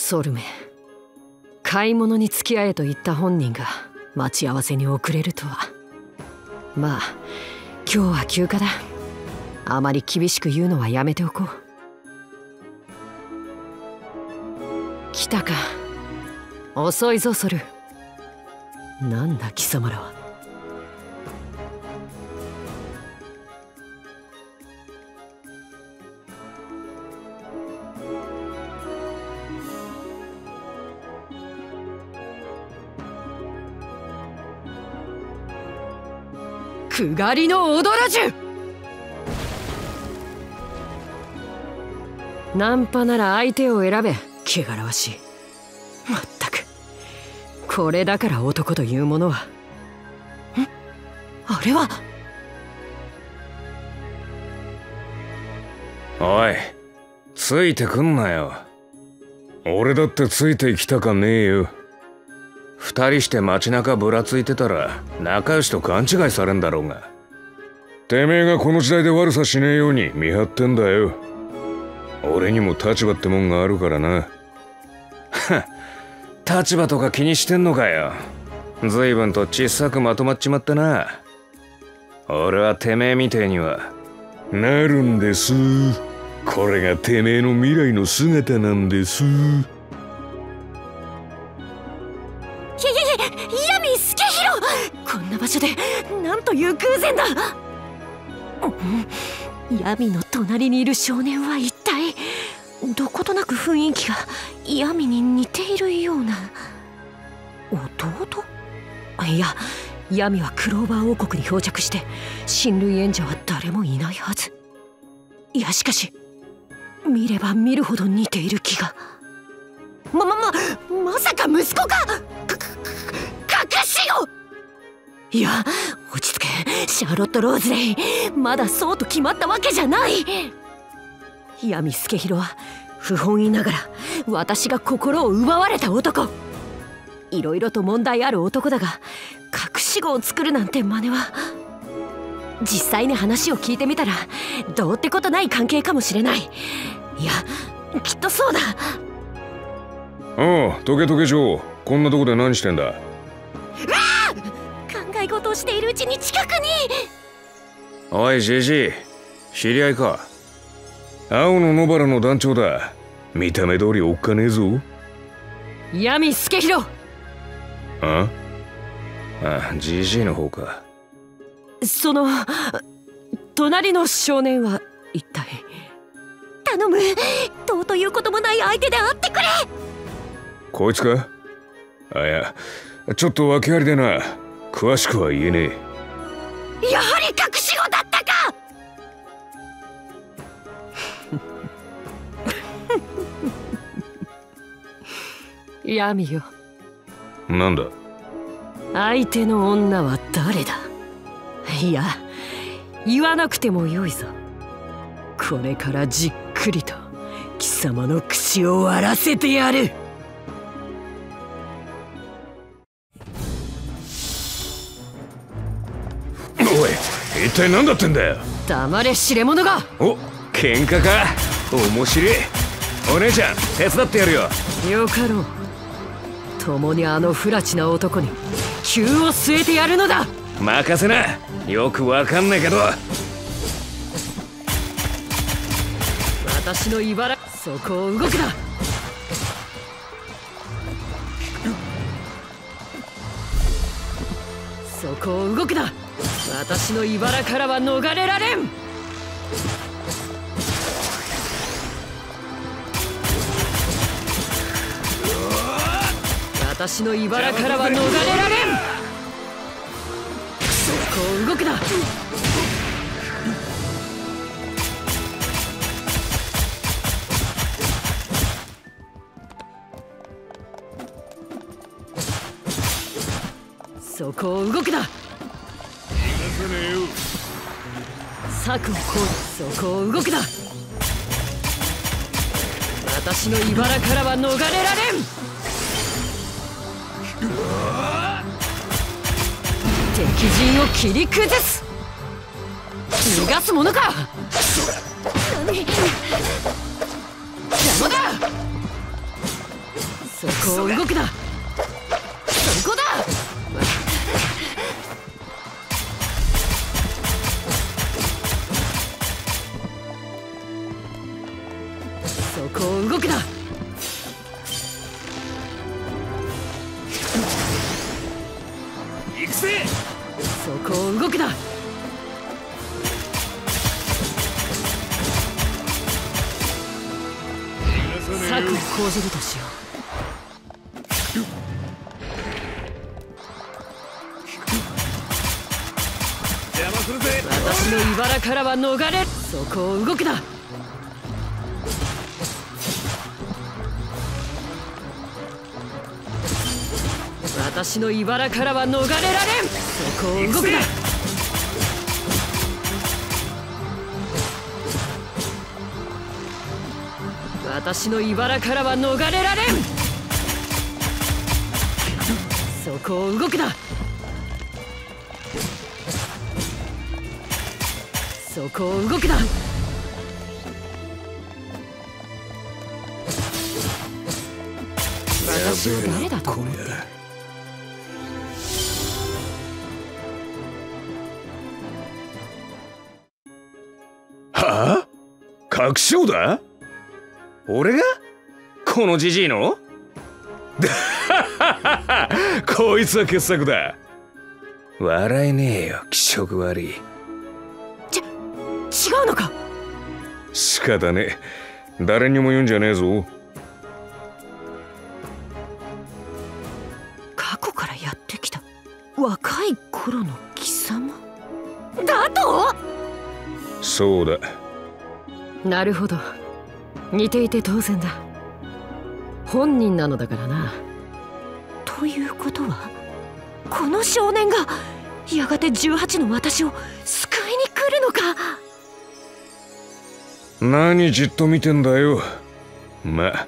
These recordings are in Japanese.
ソルメ買い物に付き合えと言った本人が待ち合わせに遅れるとは。まあ今日は休暇だ。あまり厳しく言うのはやめておこう。来たか。遅いぞソル。なんだ貴様らは。くがりの踊らじゅナンパなら相手を選べ汚らわしい。まったく。これだから男というものは。ん？あれは？おいついてくんなよ。俺だってついてきたかねえよ二人して街中ぶらついてたら仲良しと勘違いされんだろうが。てめえがこの時代で悪さしねえように見張ってんだよ。俺にも立場ってもんがあるからな。立場とか気にしてんのかよ。随分と小さくまとまっちまったな。俺はてめえみてえには。なるんです。これがてめえの未来の姿なんです所でなんという偶然だ。闇の隣にいる少年は一体どことなく雰囲気が闇に似ているような。弟？いや闇はクローバー王国に漂着して親類縁者は誰もいないはず。いやしかし見れば見るほど似ている気が。ままままさか息子かかか隠しよいや落ち着け。シャーロット・ローズレイ。まだそうと決まったわけじゃない。闇助弘は不本意ながら私が心を奪われた男。いろいろと問題ある男だが隠し子を作るなんて真似は実際に話を聞いてみたらどうってことない関係かもしれない。いやきっとそうだ。ああトゲトゲ嬢こんなとこで何してんだ？わあ考え事をしているうちに近くに。おいジジイ知り合いか？青の野原の団長だ。見た目通りおっかねえぞ。闇助弘あ？あジジイの方か。その隣の少年は一体？頼む。どうということもない相手であってくれ。こいつか？あいやちょっと訳ありでな詳しくは言えねえ。やはり隠し子だったか！闇よ。なんだ？相手の女は誰だ？いや言わなくてもよいぞ。これからじっくりと貴様の口を割らせてやる体何だってんだよ？黙れ知れ者が。お喧嘩か？面白い。お姉ちゃん手伝ってやるよ。よかろう。共にあの不埒な男に急を据えてやるのだ。任せな。よくわかんないけど。私の茨そこを動くな。そこを動くな私の茨からは逃れられん。私の茨からは逃れられん。そこを動くな。そこを動くな。策をこうそこを動くな。私の茨からは逃れられん。敵陣を切り崩す。逃がすものか。邪魔だ。そこを動くな。逃れそこを動くな。私の茨からは逃れられん。そこを動くな。私の茨からは逃れられん。そこを動くな。そこを動くな。私を誰だと思って？るはあ？確証だ？俺が？このじじいの？こいつは傑作だ。笑えねえよ気色悪い。うのか？仕方ねえ。誰にも言うんじゃねえぞ。過去からやってきた若い頃の貴様？だと？そうだ。なるほど。似ていて当然だ。本人なのだからな。ということはこの少年がやがて18の私を救いに来るのか？何じっと見てんだよ。まあ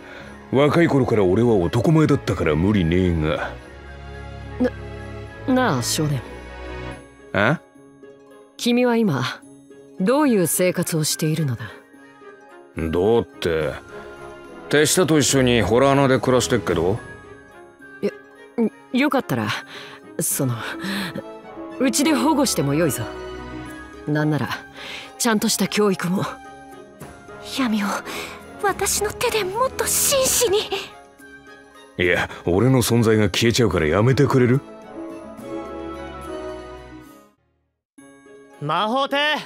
若い頃から俺は男前だったから無理ねえが。なあ少年。あ？君は今どういう生活をしているのだ？どうって手下と一緒にホラー穴で暮らしてっけど？よかったらそのうちで保護してもよいぞ。なんならちゃんとした教育も闇を私の手でもっと真摯に。いや俺の存在が消えちゃうからやめてくれる？魔法帝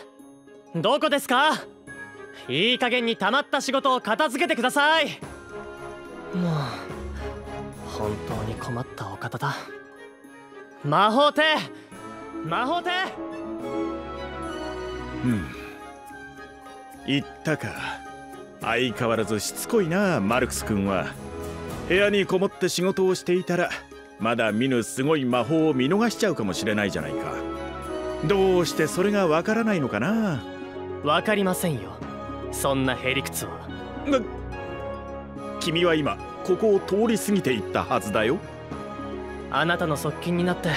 どこですか？いい加減に溜まった仕事を片付けてください。もう本当に困ったお方だ。魔法帝魔法帝。うん言ったか。相変わらずしつこいなマルクス君は。部屋にこもって仕事をしていたらまだ見ぬすごい魔法を見逃しちゃうかもしれないじゃないか。どうしてそれがわからないのかな？わかりませんよ。そんなへりくつは。な君は今ここを通り過ぎていったはずだよ。あなたの側近になって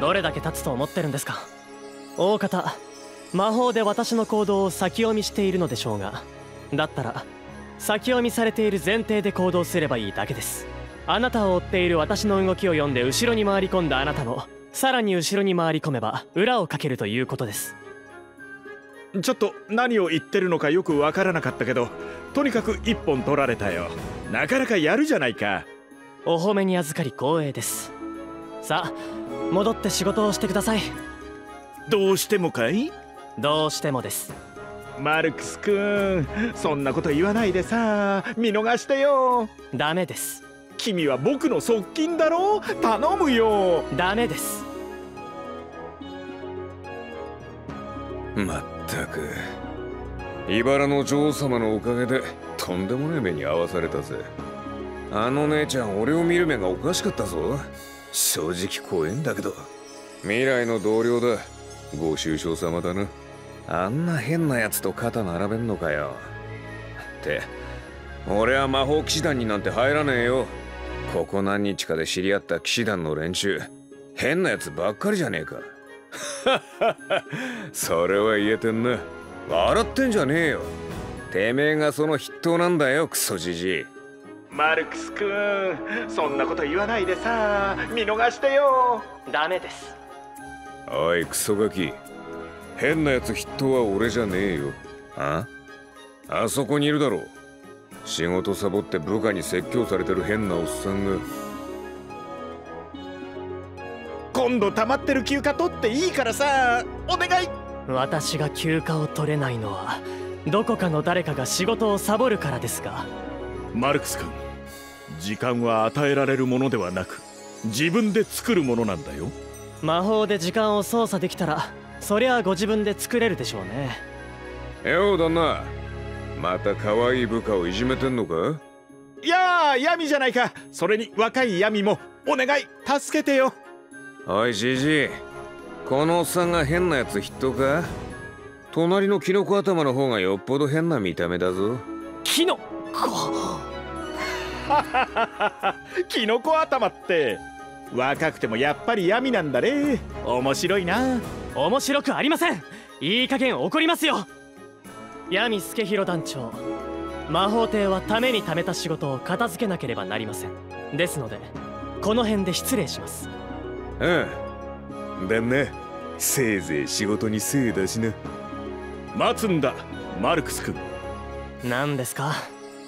どれだけ経つと思ってるんですか？大方魔法で私の行動を先読みしているのでしょうがだったら先読みされている前提で行動すればいいだけです。あなたを追っている私の動きを読んで後ろに回り込んだあなたもさらに後ろに回り込めば裏をかけるということです。ちょっと何を言ってるのかよくわからなかったけどとにかく一本取られたよ。なかなかやるじゃないか。お褒めに預かり光栄です。さあ戻って仕事をしてください。どうしてもかい？どうしてもです。マルクス君そんなこと言わないでさ。見逃してよ。ダメです。君は僕の側近だろ？頼むよ。ダメです。まったく。茨の女王様のおかげでとんでもねえ目に遭わされたぜ。あの姉ちゃん俺を見る目がおかしかったぞ。正直怖えんだけど。未来の同僚だ。ご愁傷様だなあんな変なやつと肩並べんのかよ。って俺は魔法騎士団になんて入らねえよ。ここ何日かで知り合った騎士団の連中。変なやつばっかりじゃねえか。それは言えてんな。笑ってんじゃねえよ。てめえがその筆頭なんだよクソじじい。マルクス君そんなこと言わないでさ。見逃してよ。ダメです。おいクソガキ変なやつ筆頭は俺じゃねえよ。あ？あそこにいるだろ仕事サボって部下に説教されてる変なおっさんが。今度溜まってる休暇取っていいからさお願い。私が休暇を取れないのはどこかの誰かが仕事をサボるからですがマルクス君時間は与えられるものではなく自分で作るものなんだよ。魔法で時間を操作できたらそりゃあご自分で作れるでしょうね。よう旦那。また可愛い部下をいじめてんのか？いやー闇じゃないか。それに若い闇もお願い助けてよ。おいじじ。いこのおっさんが変なやつ筆頭か？隣のキノコ頭の方がよっぽど変な見た目だぞ。キノコ？キノコ頭って若くてもやっぱり闇なんだね。面白いな面白くありません。いい加減怒りますよ。闇助弘団長魔法帝はために貯めた仕事を片付けなければなりません。ですのでこの辺で失礼します。うん。旦那せいぜい仕事に精だしな。待つんだマルクス君。何ですか？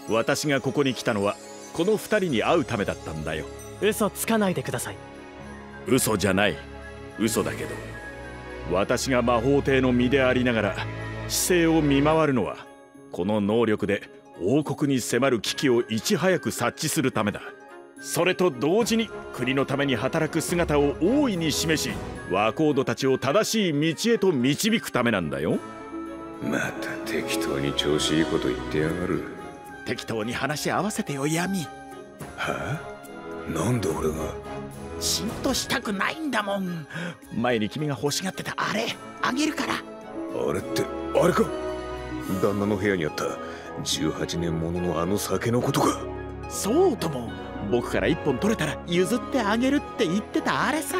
私がここに来たのはこの二人に会うためだったんだよ。嘘つかないでください。嘘じゃない。嘘だけど私が魔法帝の身でありながら姿勢を見回るのはこの能力で王国に迫る危機をいち早く察知するためだ。それと同時に国のために働く姿を大いに示しワコードたちを正しい道へと導くためなんだよ。また適当に調子いいこと言ってやがる。適当に話し合わせてよ闇。はあ？なんで俺が嫉妬したくないんだもん。前に君が欲しがってたあれあげるから。あれってあれか？旦那の部屋にあった18年もののあの酒のことか。そうとも。僕から一本取れたら譲ってあげるって言ってたあれさ。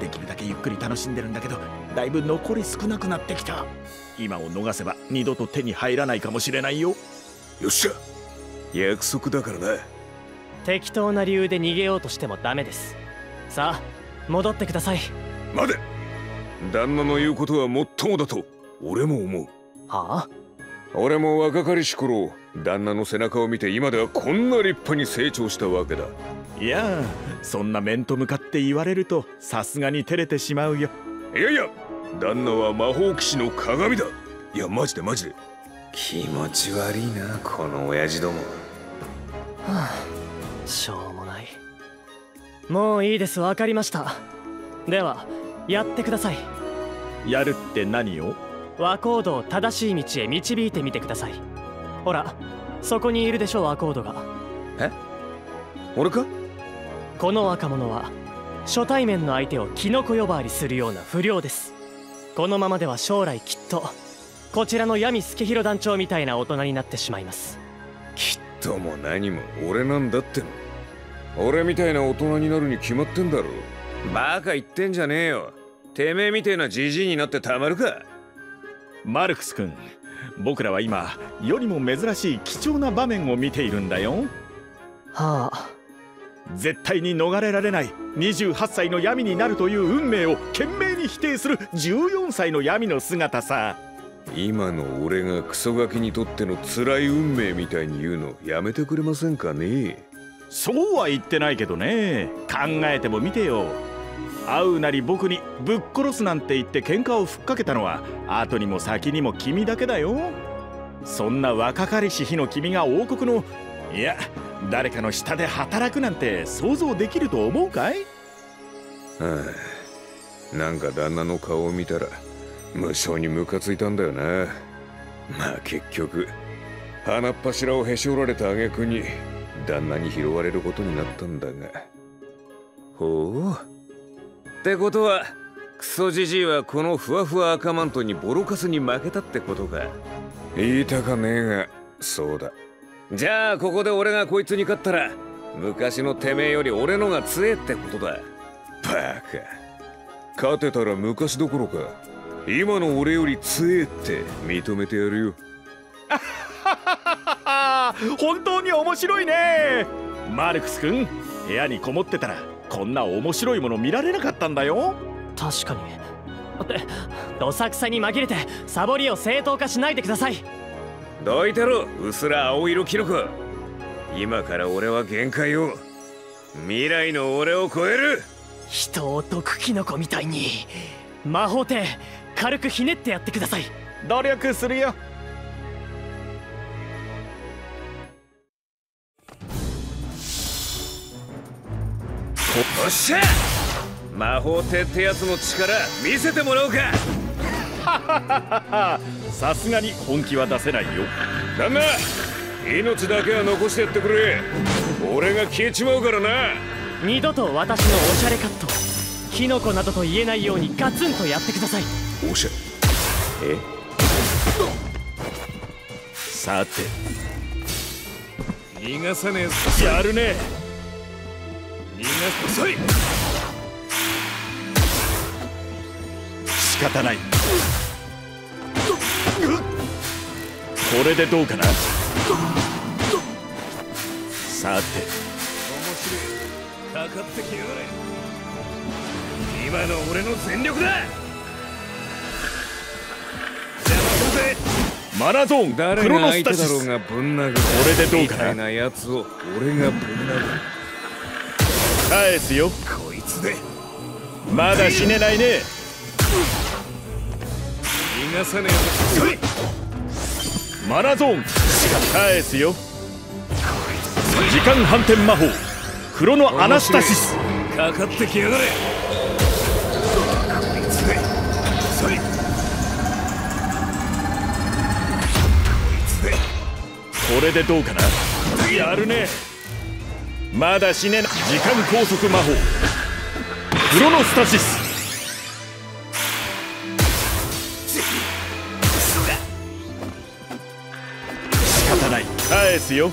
できるだけゆっくり楽しんでるんだけどだいぶ残り少なくなってきた。今を逃せば二度と手に入らないかもしれないよ。よっしゃ。約束だからな。適当な理由で逃げようとしてもダメですさあ戻ってください。待て。旦那の言うことはもっともだと俺も思う。はあ？俺も若かりし頃旦那の背中を見て今ではこんな立派に成長したわけだ。いやあそんな面と向かって言われるとさすがに照れてしまうよ。いやいや旦那は魔法騎士の鏡だ。いやマジでマジで。気持ち悪いなこの親父ども。はあしょうもういいです。分かりました。ではやってください。やるって何を？和コードを正しい道へ導いてみてください。ほらそこにいるでしょう和コードが。え？俺か？この若者は初対面の相手をキノコ呼ばわりするような不良です。このままでは将来きっとこちらの闇助弘団長みたいな大人になってしまいます。きっとも何も俺なんだっての俺みたいな大人になるに決まってんだろバカ言ってんじゃねえよ。てめえみてえなジジイになってたまるか。マルクス君僕らは今世にも珍しい貴重な場面を見ているんだよ。はあ。絶対に逃れられない28歳の闇になるという運命を懸命に否定する14歳の闇の姿さ。今の俺がクソガキにとっての辛い運命みたいに言うのやめてくれませんかねそうは言ってないけどね。考えてもみてよ。会うなり僕にぶっ殺すなんて言って喧嘩をふっかけたのは後にも先にも君だけだよ。そんな若かりし日の君が王国のいや誰かの下で働くなんて想像できると思うかい？はあなんか旦那の顔を見たら無性にムカついたんだよなまあ結局鼻っ柱をへし折られた挙句に旦那に拾われることになったんだが。ほう。ってことはクソじじいはこのふわふわ赤マントにボロカスに負けたってことか。言いたかねえがそうだ。じゃあここで俺がこいつに勝ったら昔のてめえより俺のが強えってことだ。バカ。勝てたら昔どころか今の俺より強えって認めてやるよ 本当に面白いね。マルクス君部屋にこもってたらこんな面白いもの見られなかったんだよ。確かに。ってどさくさに紛れてサボりを正当化しないでください。どいてろうすら青色キノコ今から俺は限界を未来の俺を超える。人を毒キノコみたいに魔法帝軽くひねってやってください。努力するよっしゃ!魔法帝ってやつの力見せてもらおうか!さすがに本気は出せないよ。旦那命だけは残してやってくれ。俺が消えちまうからな!二度と私のおしゃれカットキノコなどと言えないようにガツンとやってください。おしゃえ?さて。逃がさねえぞ。やるね逃がさい。仕方ない。これでどうかな。さて。面白い。かかってきやがれ。今の俺の全力だ。マナゾーン誰が相手だろうがぶん殴る。これでどうかな。みたいなやつを俺がぶん返すよ。こいつで。まだ死ねないね。逃がさねえぞ。マナゾーン。返すよ。時間反転魔法。クロノアナスタシス。かかってきやがれ。これでどうかな。やるねまだ死ねな時間拘束魔法。クロノスタシス。仕方ない。返すよ。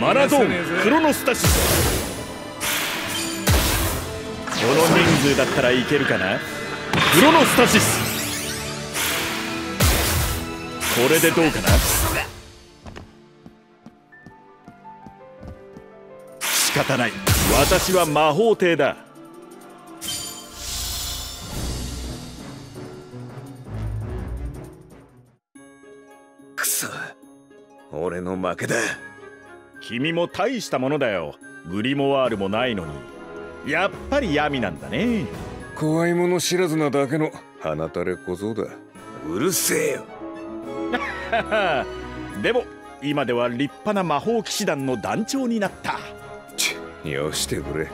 マナゾーン。クロノスタシス。この人数だったらいけるかな？クロノスタシス。これでどうかな？方ない。私は魔法帝だ。くそ俺の負けだ。君も大したものだよ。グリモワールもないのに。やっぱり闇なんだね。怖いもの知らずなだけの。放たれ小僧だ。うるせえよ。でも今では立派な魔法騎士団の団長になった。ちよしてくれ。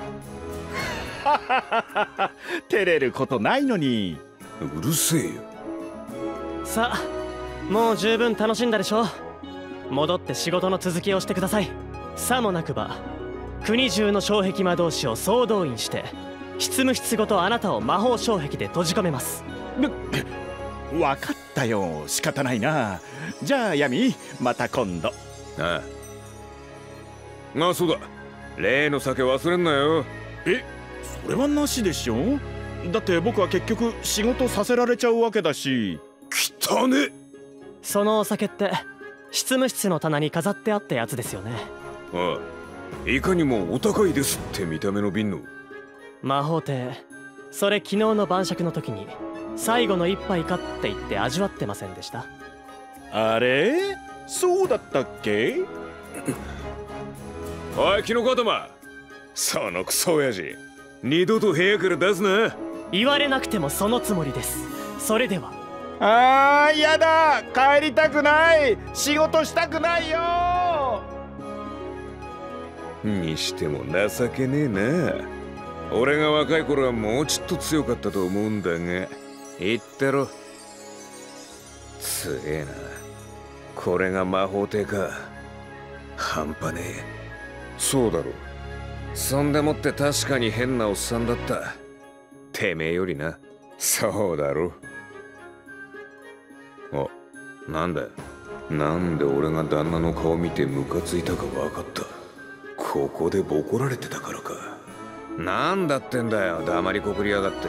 照れることないのに。うるせえよ。さあもう十分楽しんだでしょ戻って仕事の続きをしてください。さもなくば国中の障壁魔導士を総動員して執務室ごとあなたを魔法障壁で閉じ込めます。分かったよ。仕方ないな。じゃあ闇また今度。あ。ああそうだ例の酒忘れんなよ。えそれはなしでしょ？だって僕は結局仕事させられちゃうわけだし。汚ね。そのお酒って執務室の棚に飾ってあったやつですよね。ああいかにもお高いですって見た目の瓶の。魔法帝それ昨日の晩酌の時に最後の一杯かって言って味わってませんでした。あれ？そうだったっけ？おいキノコ頭。そのクソ親父。二度と部屋から出すな。言われなくてもそのつもりです。それでは。あーやだ。帰りたくない。仕事したくないよ。にしても情けねえな。俺が若い頃はもうちょっと強かったと思うんだが。言ってろ。つえな。これが魔法帝か。半端ねえそうだろう。そんでもって確かに変なおっさんだった。てめえよりな。そうだろあなんだ？なんで俺が旦那の顔見てムカついたか分かった。ここでボコられてたからか。なんだってんだよ黙りこくりやがって。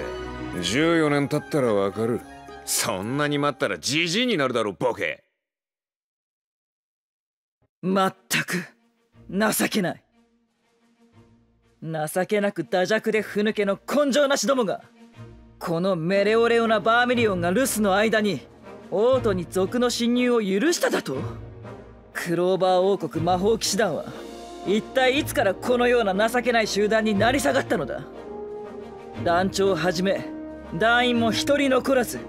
14年経ったらわかる。そんなに待ったらジジイになるだろボケ。まったく。情けない。情けなく打弱でふぬけの根性なしどもがこのメレオレオなバーミリオンが留守の間に王都に賊の侵入を許しただと？クローバー王国魔法騎士団は一体いつからこのような情けない集団になり下がったのだ？団長をはじめ団員も一人残らず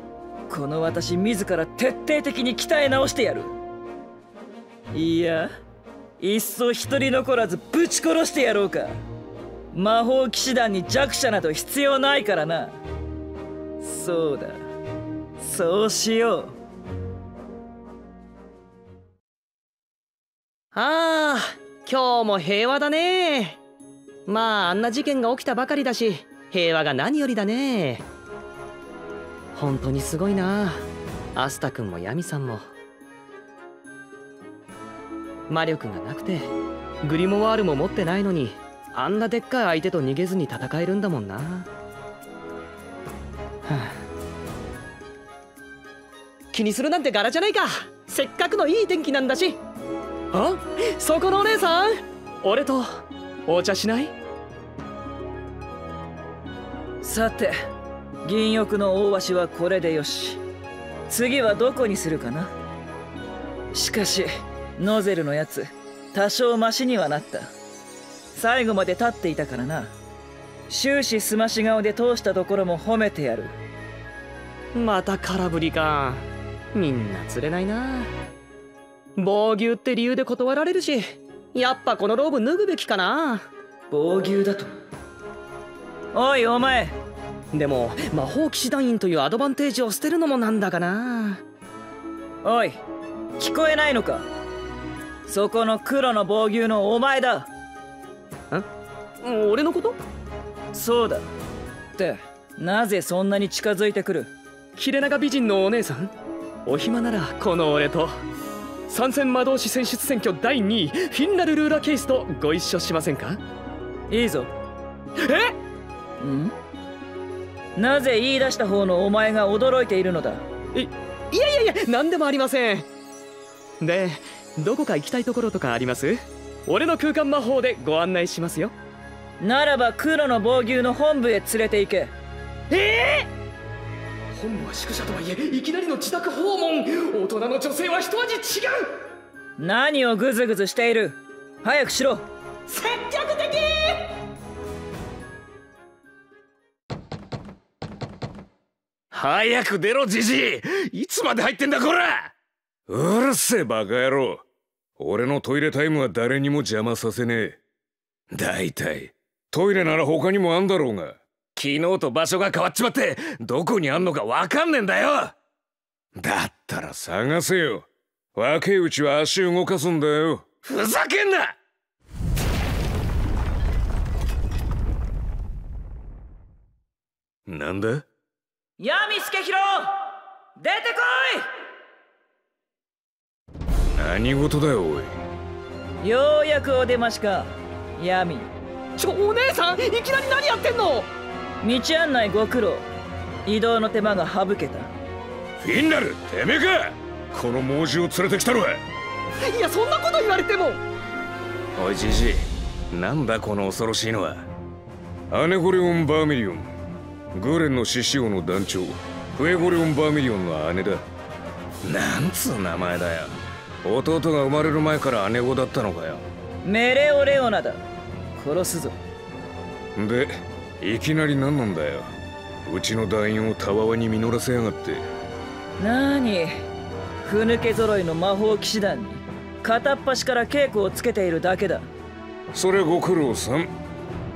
この私自ら徹底的に鍛え直してやる。いやいっそ一人残らずぶち殺してやろうか。魔法騎士団に弱者など必要ないからな。そうだ。そうしよう。ああ今日も平和だね。まああんな事件が起きたばかりだし平和が何よりだね。本当にすごいな。アスタ君もヤミさんも。魔力がなくてグリモワールも持ってないのにあんなでっかい相手と逃げずに戦えるんだもんな、はあ、気にするなんて柄じゃないか。せっかくのいい天気なんだし。あ？そこのお姉さん？俺とお茶しない？さて銀翼の大鷲はこれでよし。次はどこにするかな。しかしノゼルのやつ。多少マシにはなった。最後まで立っていたからな。終始すまし顔で通したところも褒めてやる。また空振りか。みんな釣れないな。防御って理由で断られるし。やっぱこのローブ脱ぐべきかな。防御だと。おいお前。でも魔法騎士団員というアドバンテージを捨てるのもなんだかな。おい聞こえないのか？そこの黒の防御のお前だ。ん俺のこと？そうだ。ってなぜそんなに近づいてくる？切れ長美人のお姉さん？お暇ならこの俺と。参戦魔導士選出選挙第2位フィンラルルーラーケースとご一緒しませんか？いいぞ。え？ん？なぜ言い出した方のお前が驚いているのだ？いいやいやいや何でもありません。でどこか行きたいところとかあります？俺の空間魔法でご案内しますよ。ならば黒の防御の本部へ連れて行け。ええ本部は宿舎とはいえいきなりの自宅訪問。大人の女性は一味違う。何をグズグズしている？早くしろ。積極的！早く出ろジジイいつまで入ってんだこら。うるせえバカ野郎俺のトイレタイムは誰にも邪魔させねえ。大体トイレなら他にもあんだろうが。昨日と場所が変わっちまってどこにあんのかわかんねえんだよ。だったら探せよ。若いうちは足動かすんだよ。ふざけんな！なんだ？闇助弘出てこ何事だよおい。ようやくお出ましか。ヤミ、ちょお姉さんいきなり何やってんの？道案内ご苦労。移動の手間が省けた。フィンラルてめえか。この猛獣を連れてきたのは。いやそんなこと言われても。おいじじ。いなんだこの恐ろしいのは。アネゴレオン・バーミリオン。グーレンの獅子王の団長。フエゴレオン・バーミリオンの姉だ。なんつう名前だよ弟が生まれる前からアネゴだったのかよ。メレオレオナだ。殺すぞ。でいきなり何なんだよ。うちの団員をたわわに実らせやがって。なにふぬけ揃いの魔法騎士団に。片っ端から稽古をつけているだけだ。それご苦労さん。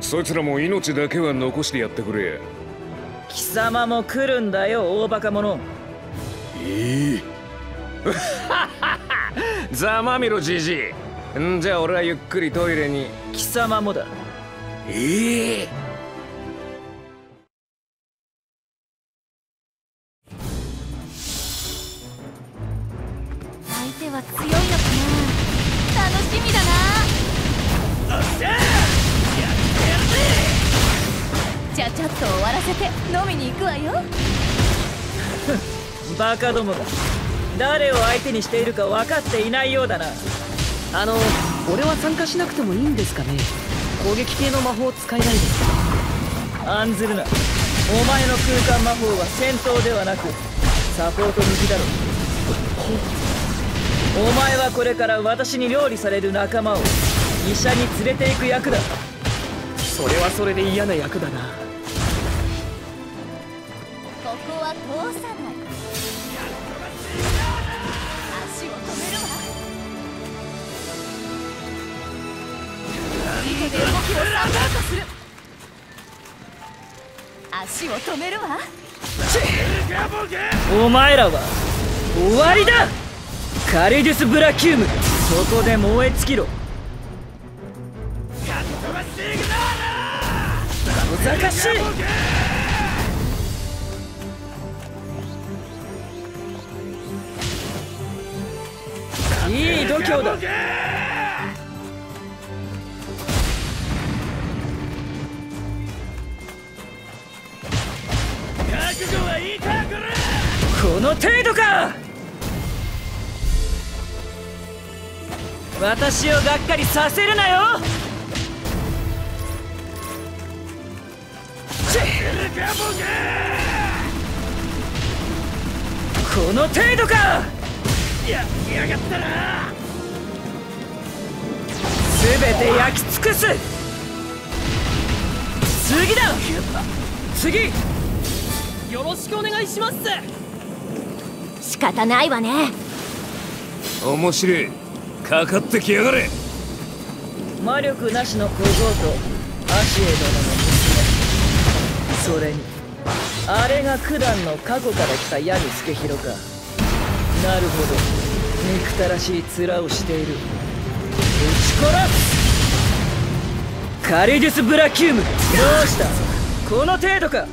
そいつらも命だけは残してやってくれ。貴様も来るんだよ大バカ者。いいざまみろじじいんじゃ俺はゆっくりトイレに。貴様もだ。ええ。相手は強いのかな。楽しみだな。ちゃちゃっと終わらせて。飲みに行くわよ。バカどもが誰を相手にしているか分かっていないようだな。あの俺は参加しなくてもいいんですかね？攻撃系の魔法使えないで。すか案ずるな。お前の空間魔法は戦闘ではなくサポート向きだろ。お前はこれから私に料理される仲間を医者に連れて行く役だ。それはそれで嫌な役だなで動きをサポートする。足を止めるわ。お前らは終わりだ。カリデュス・ブラキュームそこで燃え尽きろ。小賢しい。いい度胸だ。この程度か。私をがっかりさせるなよ。この程度か。ややがったな。全て焼き尽くす。次だ。次。よろしくお願いします。仕方ないわね。面白い。かかってきやがれ。魔力なしの小僧とアシエ殿の娘。それにあれが九段の過去から来た矢に助弘か。なるほど。憎たらしい面をしている。撃ち殺す。カリデュス・ブラキューム。どうした？この程度か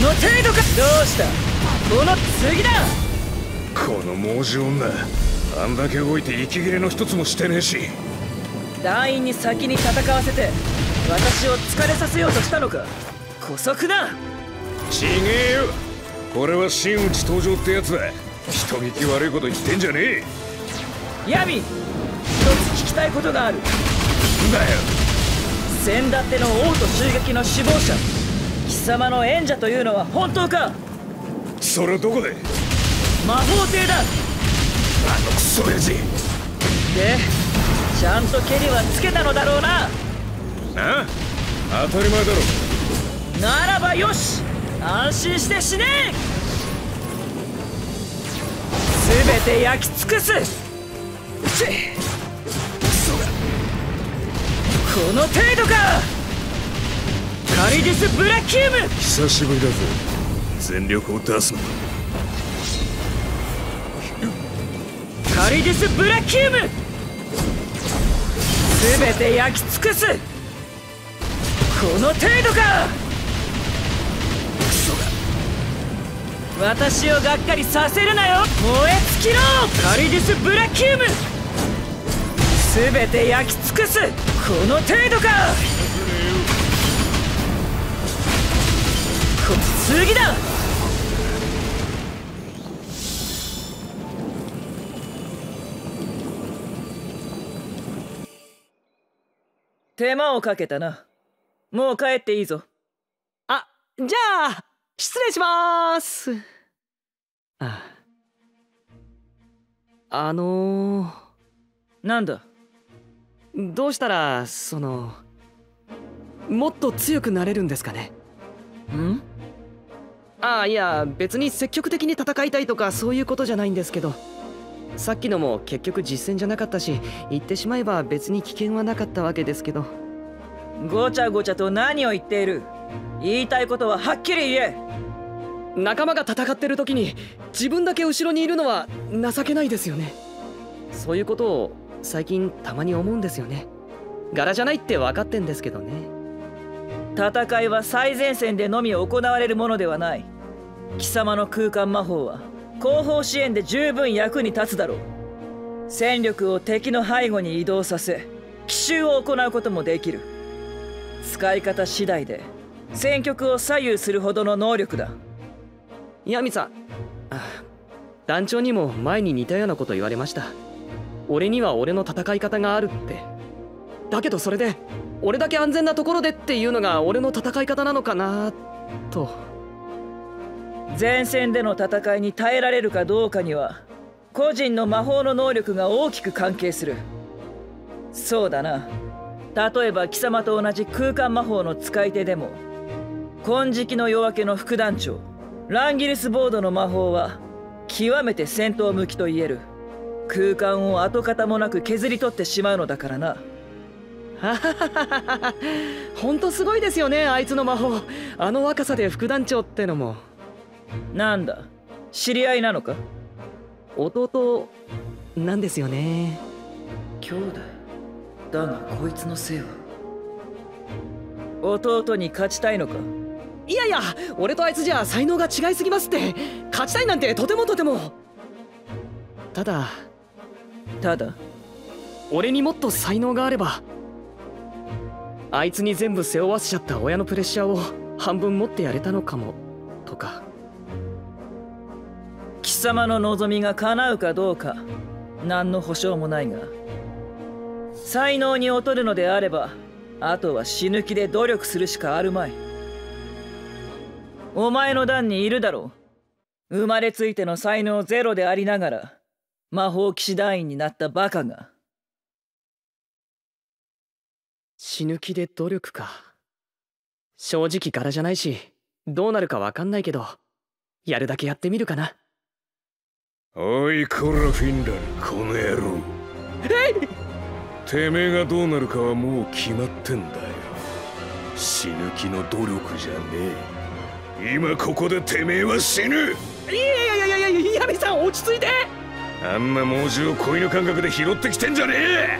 の程度か。どうした？この次だ。この猛獣女。あんだけ動いて息切れの一つもしてねえし。団員に先に戦わせて私を疲れさせようとしたのか。姑息なちげえよ。これは真打ち登場ってやつだ。人聞き悪いこと言ってんじゃねえ。闇。一つ聞きたいことがある。んだよ。先だっての王と襲撃の首謀者。貴様の縁者というのは本当か？それどこで？魔法帝だ！あのクソ親父。でちゃんと蹴りはつけたのだろうな？なあ？当たり前だろ。ならばよし！安心して死ね！全て焼き尽くす！この程度かカリディス・ブラキューム久しぶりだぜ全力を出すのカリディス・ブラキューム全て焼き尽くすこの程度か!クソが私をがっか!りさせるなよ燃え尽きろカリディス・ブラキューム全て焼き尽くすこの程度か!こ次だ。手間をかけたな。もう帰っていいぞ。あじゃあ失礼します。ああのー、なんだ？どうしたらそのもっと強くなれるんですかね？ん？ああいや別に積極的に戦いたいとかそういうことじゃないんですけど。さっきのも結局実戦じゃなかったし言ってしまえば別に危険はなかったわけですけど。ごちゃごちゃと何を言っている。言いたいことははっきり言え。仲間が戦ってる時に自分だけ後ろにいるのは情けないですよね。そういうことを最近たまに思うんですよね。柄じゃないって分かってんですけどね。戦いは最前線でのみ行われるものではない貴様の空間魔法は後方支援で十分役に立つだろう。戦力を敵の背後に移動させ奇襲を行うこともできる。使い方次第で戦局を左右するほどの能力だ。ヤミさん団長にも前に似たようなこと言われました。俺には俺の戦い方があるって。だけどそれで俺だけ安全なところでっていうのが俺の戦い方なのかなと。前線での戦いに耐えられるかどうかには個人の魔法の能力が大きく関係する。そうだな。例えば貴様と同じ空間魔法の使い手でも金色の夜明けの副団長ランギリスボードの魔法は極めて戦闘向きと言える。空間を跡形もなく削り取ってしまうのだからな。ほんとすごいですよねあいつの魔法。あの若さで副団長ってのも。なんだ？知り合いなのか？弟なんですよね。兄弟？だがこいつのせいは？弟に勝ちたいのか？いやいや俺とあいつじゃ才能が違いすぎますって。勝ちたいなんてとてもとても。ただただ？俺にもっと才能があればあいつに全部背負わせちゃった親のプレッシャーを半分持ってやれたのかもとか。貴様の望みが叶うかどうか何の保証もないが才能に劣るのであればあとは死ぬ気で努力するしかあるまい。お前の段にいるだろう。生まれついての才能ゼロでありながら魔法騎士団員になったバカが。死ぬ気で努力か。正直柄じゃないしどうなるかわかんないけどやるだけやってみるかな。おいコラフィンラルこの野郎。てめえがどうなるかはもう決まってんだよ。死ぬ気の努力じゃねえ。今ここでてめえは死ぬ。いやいやいやいやいやヤミさん落ち着いて。あんな猛獣を子犬感覚で拾ってきてんじゃねえ